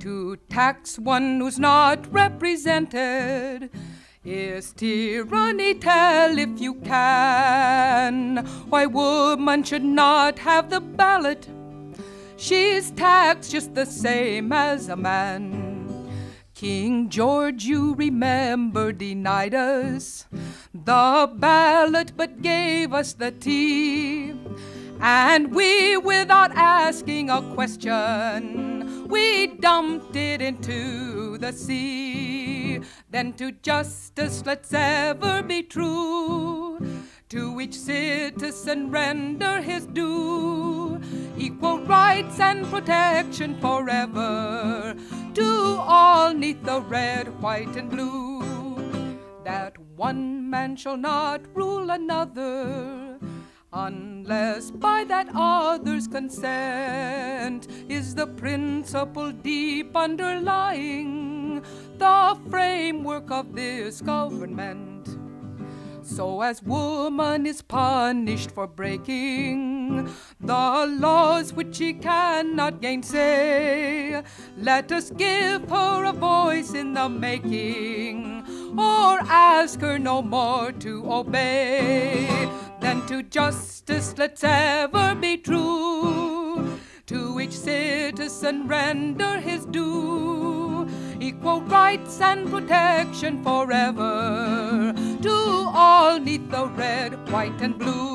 To tax one who's not represented is tyranny. Tell if you can why woman should not have the ballot. She's taxed just the same as a man. King George, you remember, denied us the ballot but gave us the tea. And we, without asking a question, we dumped it into the sea. Then to justice let's ever be true. To each citizen render his due. Equal rights and protection forever. To all neath the red, white, and blue. That one man shall not rule another unless by that other's consent is the principle deep underlying the framework of this government. So, as woman is punished for breaking the laws which she cannot gainsay, let us give her a voice in the making, or ask her no more to obey. Then to justice let's ever be true, to each citizen render his due. Equal rights and protection forever. To all neath the red, white, and blue.